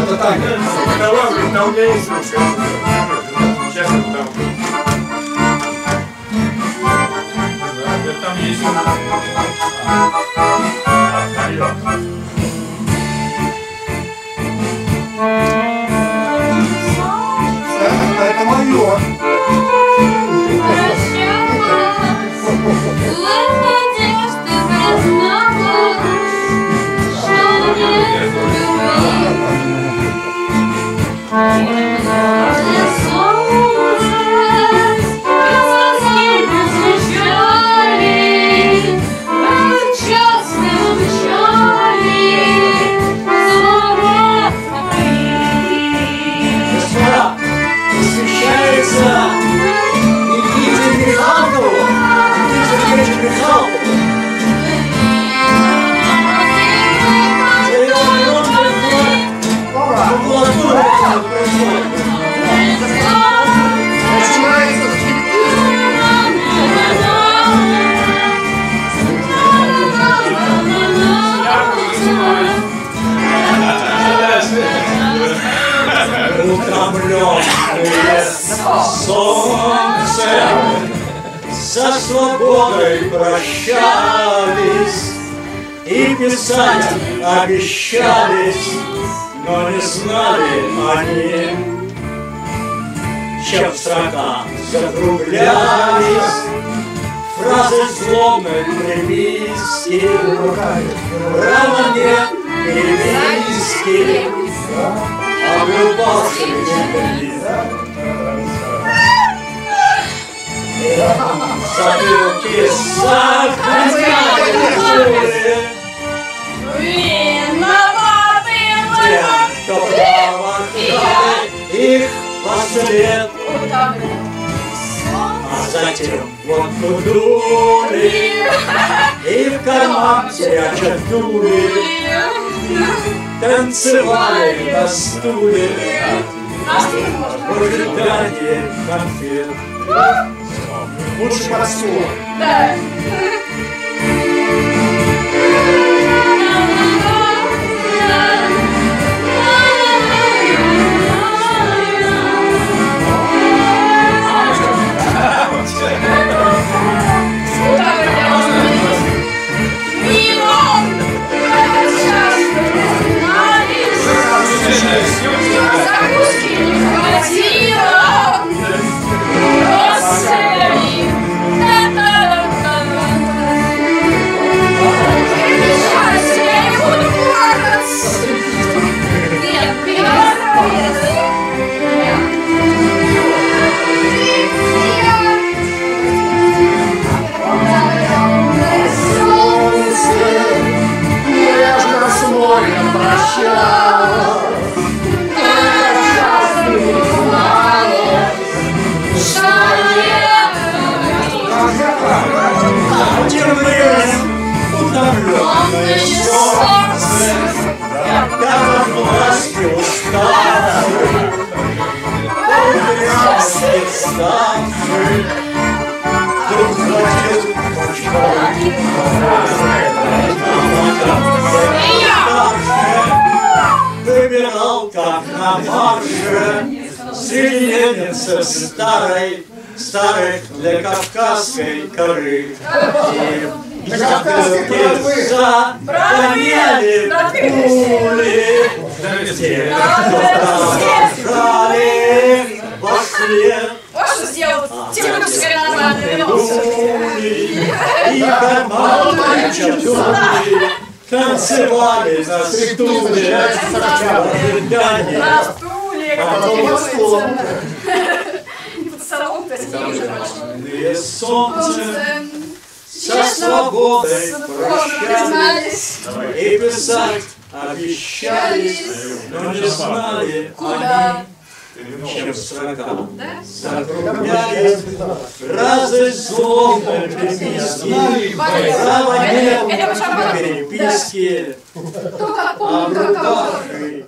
No to tak. Na ławę, na mnie jest ruszka. Tam jest... Ale to ma miło. Утомленные солнце со свободой прощались и писать обещались, но не знали они, чем строка закруглялись. Фразы злобной приписки, право нет переписки, облюбовавший Затылки сахарные Тем, кто провожает их послед А затем водку дули И в карман пряча дули Танцевали на стуле. В ожидании конфет. Лучше под стол. Ходил Выбирал, как на марше ленинцев старой Старых для кавказской коры И Для кавказской коровы. Загоняли пули Те, кто провожали во след Дули и карман причатули Танцевали на стуле в ожидании На стуле, как потом под столом. Солнце со свободой прощались И писать обещались, но не знали куда. они, чем строка закруглялись. Фразы злобной переписки, права нет Это по шарману. переписки, а кого. рукавший